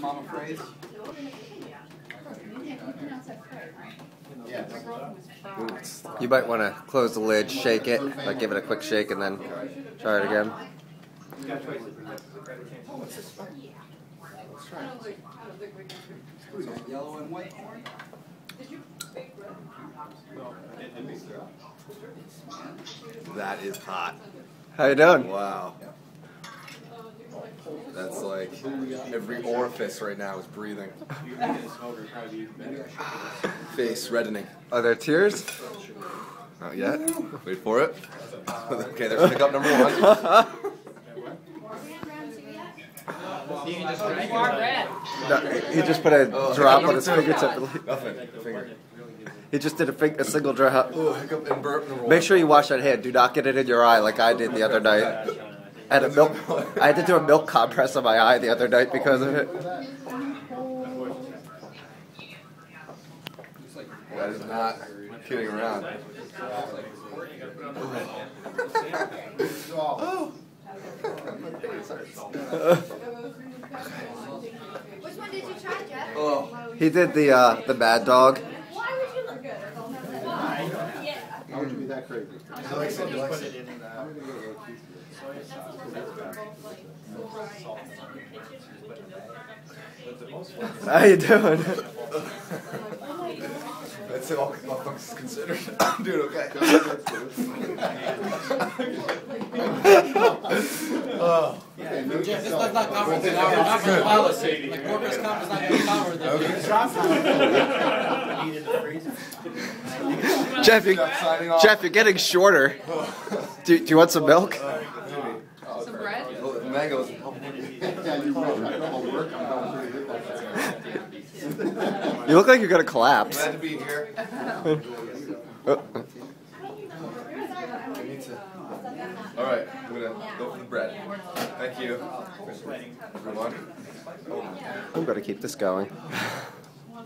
Mama phrase? You might want to close the lid, shake it, like give it a quick shake, and then try it again. Yellow and white corn? That is hot. How you doing? Wow. That's like every orifice right now is breathing. Face reddening. Are there tears? Not yet. Wait for it. okay, there's pickup number one. No, he just put a Oh, drop on his fingertip. Nothing. Finger. He just did a, fing- a single drop. Oh, hiccup and burp number one. Make sure you wash that hand. Do not get it in your eye like I did the other night. I had a milk. I had to do a milk compress on my eye the other night because of it. That is not kidding around. oh. Which one did you try, Jeff? Oh. He did the uh, the Mad Dog. Why would you look good? Yeah. How would you be that crazy? He likes it. He likes it. How you doing? That's it. All, all things considered. Dude, okay. oh. Jeff, This does not cover the our policy. Like workers' comp is not going to cover the. Jeff, you, Jeff signing off. Jeff, you're getting shorter. Do, do you want some milk? Some bread? Oh, mangoes. You will. I know my work. I'm going pretty good at that. You look like you're gonna collapse. Glad to be here. Oh, I need to. All right, I'm gonna go for the bread. Thank you, everyone. I'm gonna keep this going.